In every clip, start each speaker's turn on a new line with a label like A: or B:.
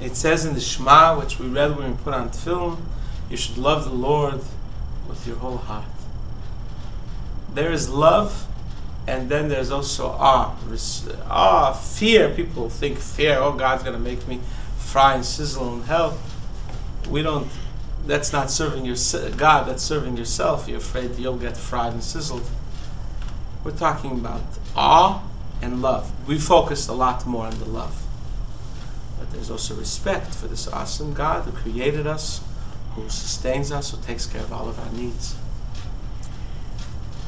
A: It says in the Shema, which we read when we put on tefillin, you should love the Lord with your whole heart. There is love, and then there's also awe. Awe, fear. People think fear, oh, God's going to make me fry and sizzle in hell. We don't, that's not serving your God, that's serving yourself. You're afraid you'll get fried and sizzled. We're talking about awe and love. We focused a lot more on the love. But there's also respect for this awesome God who created us, who sustains us, who takes care of all of our needs.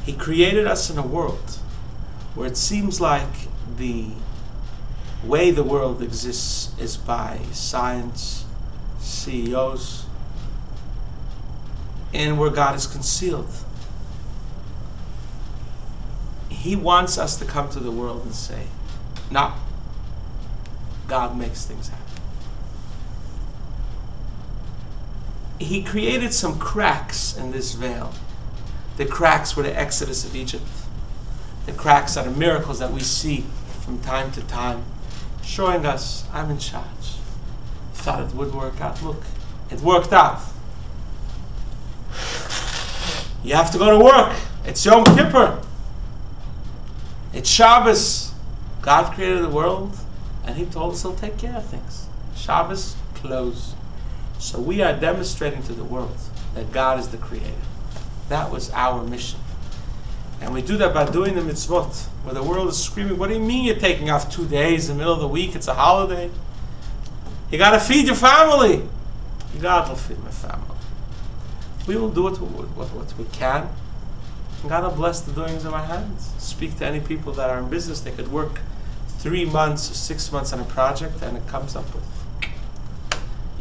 A: He created us in a world where it seems like the way the world exists is by science, CEOs, and where God is concealed. He wants us to come to the world and say, "No, God makes things happen. He created some cracks in this veil. The cracks were the exodus of Egypt. The cracks are the miracles that we see from time to time, showing us, I'm in charge. Thought it would work out. Look, it worked out. You have to go to work. It's Yom Kippur. It's Shabbos. God created the world, and He told us He'll take care of things. Shabbos closed. So we are demonstrating to the world that God is the creator. That was our mission. And we do that by doing the mitzvot, where the world is screaming, What do you mean you're taking off two days in the middle of the week? It's a holiday. You got to feed your family. God will feed my family. We will do what, what, what we can. God will bless the doings of our hands. Speak to any people that are in business. They could work three months, or six months on a project, and it comes up with.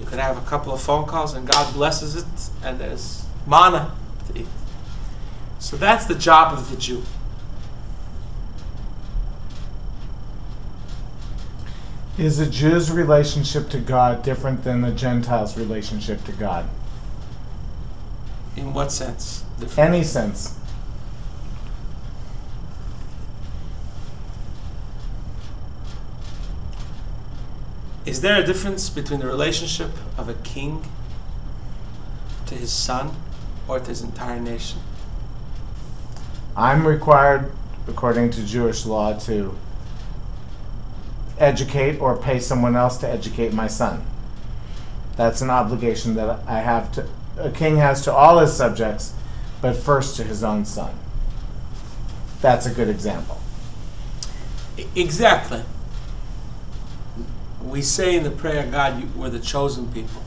A: You could have a couple of phone calls, and God blesses it, and there's manna to eat. So that's the job of the Jew.
B: Is a Jew's relationship to God different than the Gentile's relationship to God?
A: In what sense? Different?
B: Any sense.
A: Is there a difference between the relationship of a king to his son or to his entire nation?
B: I'm required, according to Jewish law, to educate or pay someone else to educate my son. That's an obligation that I have to, a king has to all his subjects, but first to his own son. That's a good example.
A: Exactly. We say in the prayer, God, you, we're the chosen people.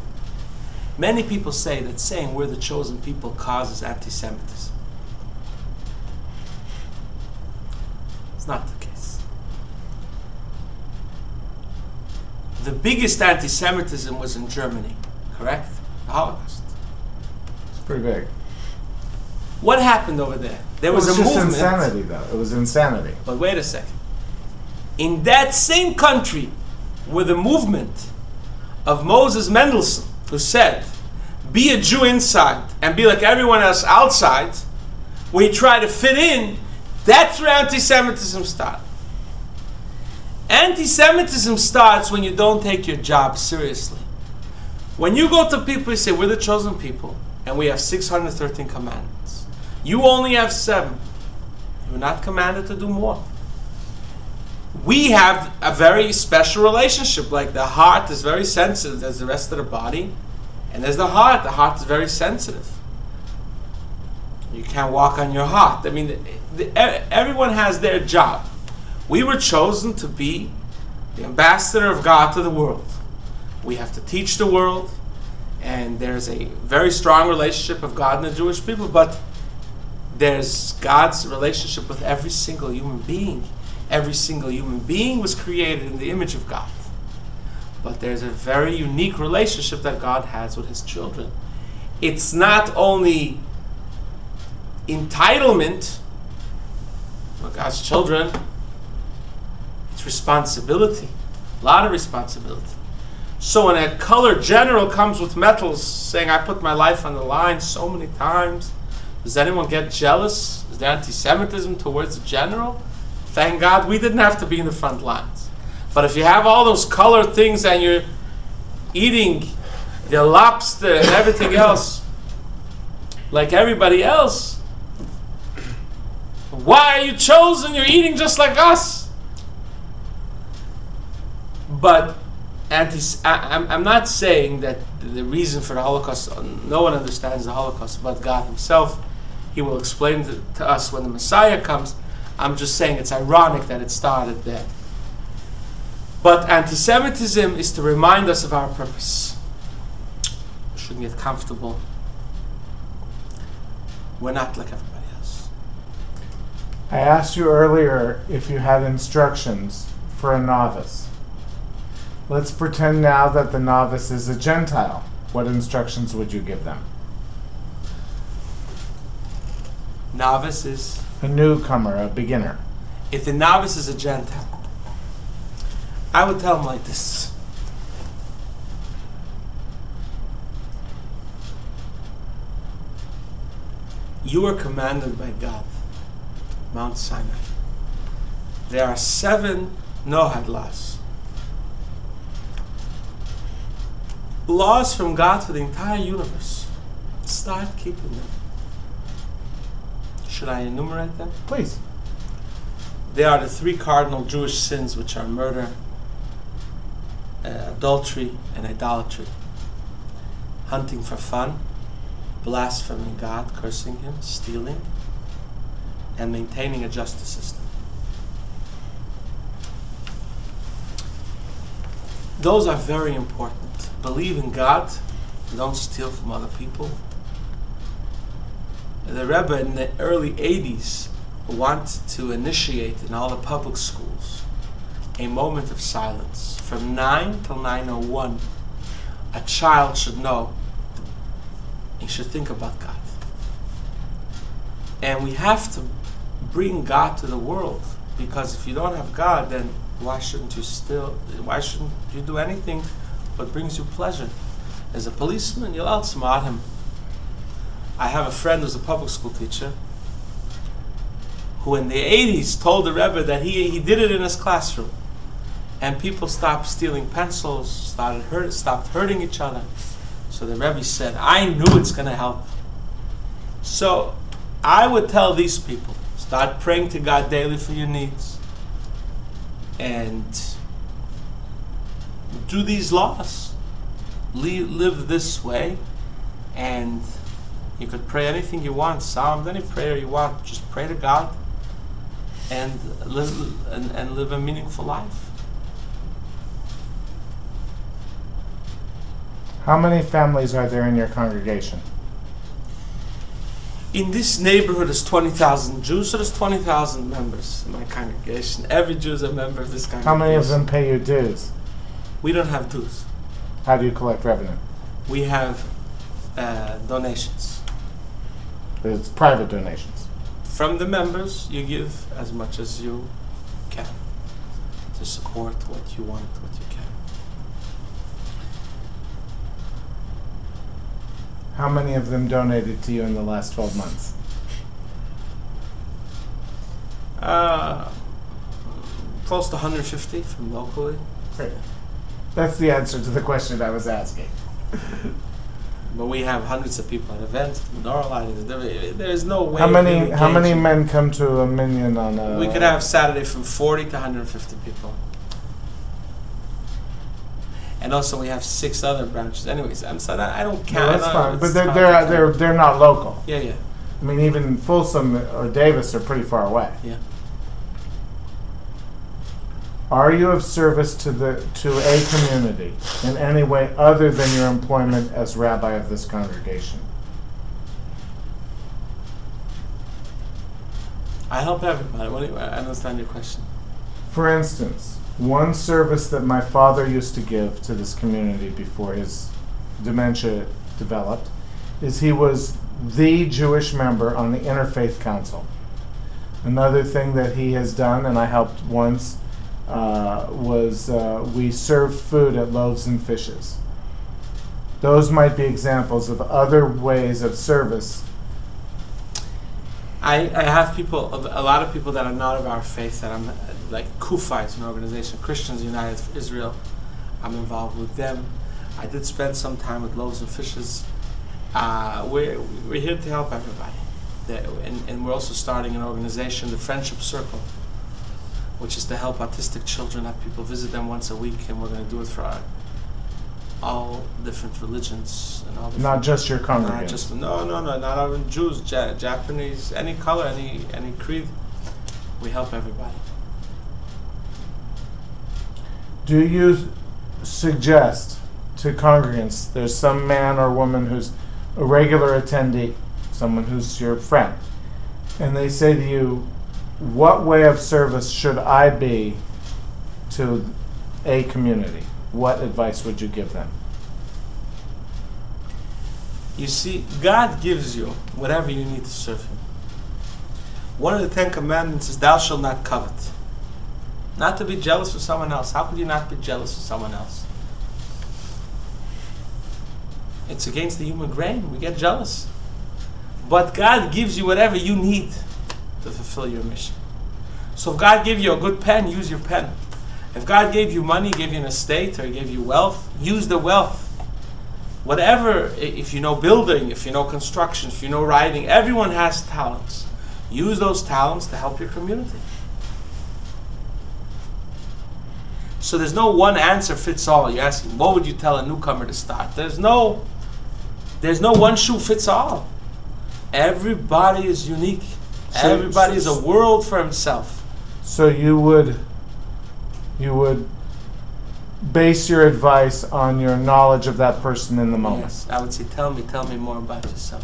A: Many people say that saying we're the chosen people causes anti Semitism. It's not the case. The biggest anti Semitism was in Germany, correct? The Holocaust.
B: It's pretty big.
A: What happened over there? There was,
B: it was
A: a movement.
B: insanity, though. It was insanity.
A: But wait a second. In that same country, with the movement of Moses Mendelssohn, who said, be a Jew inside and be like everyone else outside, where you try to fit in, that's where anti Semitism starts. Anti Semitism starts when you don't take your job seriously. When you go to people and say, We're the chosen people, and we have 613 commandments, you only have seven. You're not commanded to do more we have a very special relationship. Like the heart is very sensitive as the rest of the body, and there's the heart. The heart is very sensitive. You can't walk on your heart. I mean, the, the, everyone has their job. We were chosen to be the ambassador of God to the world. We have to teach the world, and there's a very strong relationship of God and the Jewish people, but there's God's relationship with every single human being every single human being was created in the image of God. But there's a very unique relationship that God has with his children. It's not only entitlement for God's children, it's responsibility. A lot of responsibility. So when a color general comes with medals saying, I put my life on the line so many times, does anyone get jealous? Is there anti Semitism towards the general? Thank God we didn't have to be in the front lines. But if you have all those colored things and you're eating the lobster and everything else like everybody else. Why are you chosen? You're eating just like us. But anti, I, I'm, I'm not saying that the reason for the Holocaust, no one understands the Holocaust but God Himself. He will explain to, to us when the Messiah comes. I'm just saying it's ironic that it started there. But anti Semitism is to remind us of our purpose. We shouldn't get comfortable. We're not like everybody else.
B: I asked you earlier if you had instructions for a novice. Let's pretend now that the novice is a Gentile. What instructions would you give them?
A: Novice is,
B: A newcomer, a beginner.
A: if the novice is a Gentile, I would tell him like this. You were commanded by God, Mount Sinai. There are seven Noahide laws. Laws from God for the entire universe. Start keeping them. Should I enumerate them?
B: Please.
A: They are the three cardinal Jewish sins, which are murder, uh, adultery, and idolatry. Hunting for fun, blaspheming God, cursing Him, stealing, and maintaining a justice system. Those are very important. Believe in God, don't steal from other people. The Rebbe in the early 80s wanted to initiate in all the public schools a moment of silence. From 9 till 901 a child should know he should think about god. And we have to bring god to the world because if you don't have god then why shouldn't you still why shouldn't you do anything what brings you pleasure? As a policeman you'll outsmart him i have a friend who's a public school teacher who in the 80s told the Rebbe that he, he did it in his classroom. And people stopped stealing pencils, started hurt, stopped hurting each other. So the Rebbe said, I knew it's going to help. So I would tell these people, start praying to God daily for your needs. And do these laws. Live, live this way. And you could pray anything you want, Psalms, any prayer you want. Just pray to God and live and, and live a meaningful life.
B: How many families are there in your congregation?
A: In this neighborhood, there's 20,000 Jews, so there's 20,000 members in my congregation. Every Jew is a member of this congregation.
B: How many of them pay you dues?
A: We don't have dues.
B: How do you collect revenue?
A: We have uh, donations.
B: It's private donations.
A: From the members, you give as much as you can to support what you want, what you can.
B: How many of them donated to you in the last 12 months?
A: Uh, close to 150 from locally.
B: Great. That's the answer to the question I was asking.
A: But we have hundreds of people at events, menorah lighting. There, there's no way.
B: How many how many men come to a minyan on a
A: We could have Saturday from 40 to 150 people. And also we have six other branches. Anyways, I'm sorry, I don't
B: No,
A: count.
B: that's
A: I
B: fine. But they're they're they're they're not local.
A: Yeah, yeah,
B: I mean even Folsom or Davis are pretty far away.
A: yeah.
B: Are you of service to the to a community in any way other than your employment as rabbi of this congregation?
A: I help everybody. What do you, I understand your question.
B: For instance, one service that my father used to give to this community before his dementia developed is he was the Jewish member on the Interfaith Council. Another thing that he has done, and I helped once, uh, was uh, we serve food at Loaves and Fishes. Those might be examples of other ways of service.
A: I, I have people, a lot of people that are not of our faith that I'm, like Kufites, an organization, Christians United for Israel. I'm involved with them. I did spend some time with Loaves and Fishes. Uh, we're, we're here to help everybody. And, and we're also starting an organization, the Friendship Circle, which is to help autistic children, have people visit them once a week, and we're going to do it for our, all different religions and all different
B: Not just your
A: not just no, no, no, not even Jews, ja- Japanese, any color, any any creed. We help everybody.
B: Do you suggest to congregants there's some man or woman who's a regular attendee, someone who's your friend, and they say to you, What way of service should I be to a community? What advice would you give them?
A: You see, God gives you whatever you need to serve Him. One of the Ten Commandments is, "Thou shalt not covet." Not to be jealous of someone else. How could you not be jealous of someone else? It's against the human grain. We get jealous. But God gives you whatever you need to fulfill your mission. So if God gave you a good pen, use your pen. If God gave you money, gave you an estate, or gave you wealth, use the wealth. Whatever, if you know building, if you know construction, if you know writing, everyone has talents. Use those talents to help your community. So there's no one answer fits all. You're asking, what would you tell a newcomer to start? There's no, there's no one shoe fits all. Everybody is unique.
B: So-
A: Everybody is a world for himself.
B: So you would you would base your advice on your knowledge of that person in the moment.
A: Yes, I would say, tell me, tell me more about yourself.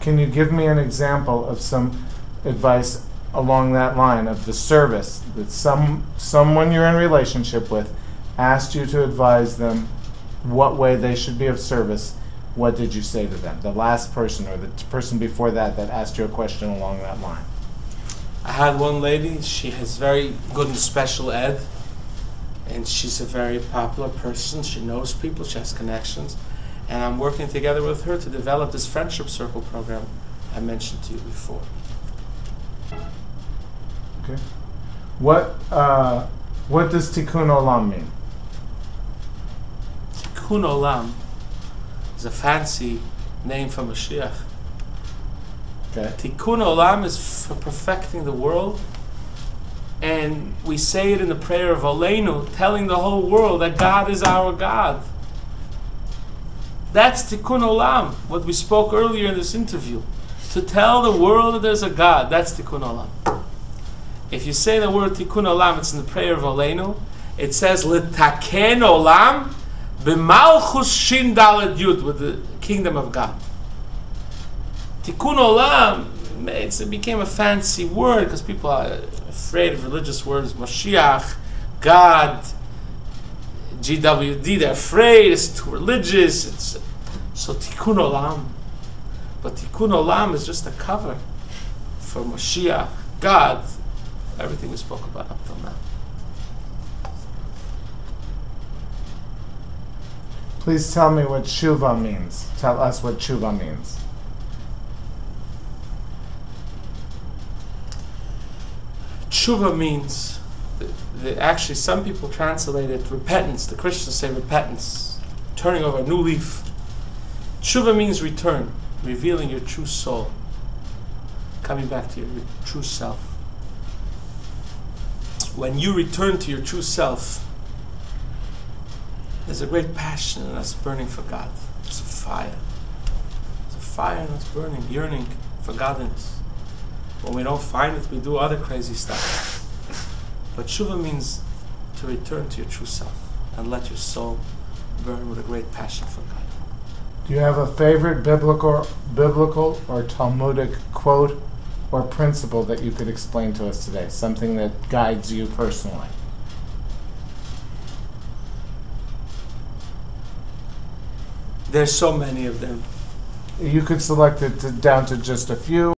B: Can you give me an example of some advice along that line of the service that some someone you're in relationship with asked you to advise them what way they should be of service? What did you say to them? The last person or the t- person before that that asked you a question along that line.
A: I had one lady, she has very good in special ed, and she's a very popular person. She knows people, she has connections, and I'm working together with her to develop this friendship circle program I mentioned to you before.
B: Okay. What uh, what does tikkun olam mean?
A: Tikkun Olam is a fancy name for Mashiach.
B: Okay.
A: Tikkun Olam is for perfecting the world. And we say it in the prayer of Aleinu, telling the whole world that God is our God. That's Tikkun Olam, what we spoke earlier in this interview. To tell the world that there's a God, that's Tikkun Olam. If you say the word Tikkun Olam, it's in the prayer of Aleinu. It says, L'taken Olam b'malchus shin daled yud, with the kingdom of God. Tikkun Olam, it became a fancy word because people are afraid of religious words. Mashiach, God, GWD, they're afraid. It's too religious. It's so Tikkun Olam. But Tikkun Olam is just a cover for Mashiach, God, everything we spoke about up till now.
B: Please tell me what tshuva means. Tell us what tshuva means.
A: Tshuva means, the, the, actually, some people translate it repentance. The Christians say repentance, turning over a new leaf. Tshuva means return, revealing your true soul, coming back to your true self. When you return to your true self, there's a great passion in us burning for God. It's a fire. It's a fire in us burning, yearning for godliness. When we don't find it, we do other crazy stuff. But tshuva means to return to your true self and let your soul burn with a great passion for God.
B: Do you have a favorite biblical, biblical or Talmudic quote or principle that you could explain to us today? Something that guides you personally.
A: There's so many of them.
B: You could select it to, down to just a few.